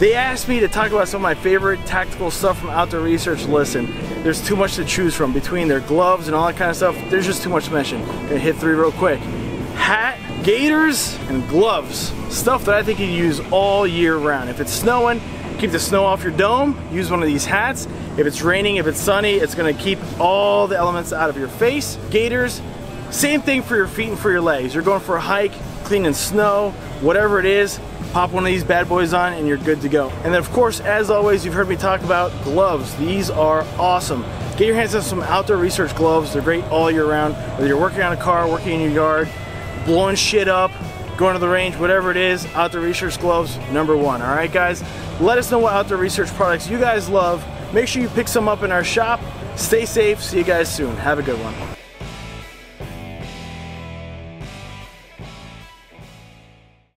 They asked me to talk about some of my favorite tactical stuff from Outdoor Research. Listen, there's too much to choose from between their gloves and all that kind of stuff. There's just too much to mention. Gonna hit three real quick. Hat, gaiters, and gloves. Stuff that I think you use all year round. If it's snowing, keep the snow off your dome, use one of these hats. If it's raining, if it's sunny, it's gonna keep all the elements out of your face. Gaiters, same thing for your feet and for your legs. You're going for a hike, cleaning snow, whatever it is, pop one of these bad boys on and you're good to go. And then of course, as always, you've heard me talk about gloves. These are awesome. Get your hands on some outdoor research gloves. They're great all year round. Whether you're working on a car, working in your yard, blowing shit up, going to the range, whatever it is, outdoor research gloves, number one. All right, guys? Let us know what outdoor research products you guys love. Make sure you pick some up in our shop. Stay safe. See you guys soon. Have a good one.